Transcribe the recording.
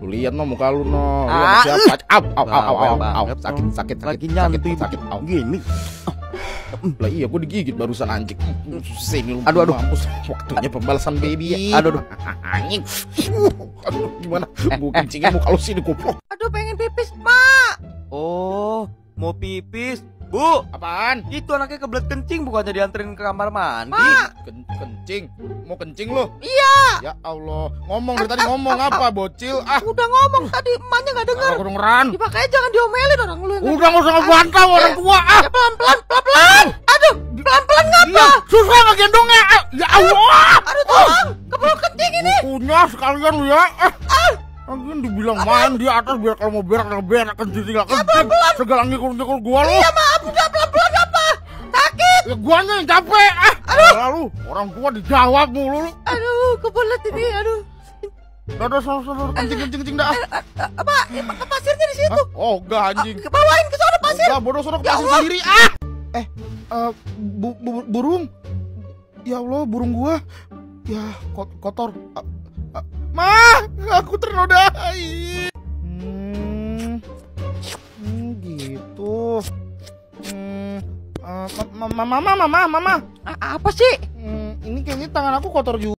Lu lihat no muka lu no. Lu Ah, siapa? Au, au, au, au, au, au. Sakit, sakit, sakit. Lagi sakit, nyantuy sakit. Au. gini. Lah iya, gua digigit barusan anjing. Sini lu. Aduh, aduh. Mampus. Waktunya pembalasan baby. Aduh, aduh. Anjing. Aduh, gimana? Gua kencingin muka lu sini goblok. Aduh pengen pipis, Mak. Oh, mau pipis. Bu, Apaan? itu anaknya kebelet kencing bukannya dianterin ke kamar mandi. Ken kencing. Mau kencing lu? Iya. Ya Allah. Ngomong dari tadi ngomong apa, bocil? Ah, Udah ngomong tadi, emaknya nggak dengar. aku dengeran. Ya, makanya jangan diomelin orang lu. Udah nggak usah ngebantah orang tua. Ah, Ya pelan-pelan, pelan-pelan. Aduh, pelan-pelan ngapa? iya. Susah ngegendongnya. Ah, Ya Allah. Aduh tolong, keburu kencing ini. Punya sekalian lu ya. Eh. Lagian dibilang main di atas biar kalau mau berak berak kencing tinggal kencing. Segala ngikut-ngikut gua lu. Ya maaf, udah pelan-pelan apa? Sakit. Ya guanya yang capek. Ah, lalu orang tua dijawab mulu lu. Aduh, kebelet ini. Aduh. Udah, udah, sana, sana, kencing, kencing, kencing dah. Eh, Apa? Eh, Pasirnya di situ. Oh, enggak anjing. Ke bawain ke sana pasir. Enggak, bodoh sono Ya kepasin Allah. sendiri. Ah. Eh, eh, bu- bu- burung. Ya Allah, burung gua. Ya, ko- kotor. Ah, ah, Ma, aku ternodai. Hmm, hmm, gitu. Hmm, eh, ma- ma- mama, mama, mama, mama. A- Apa sih? Hmm, ini kayaknya tangan aku kotor juga.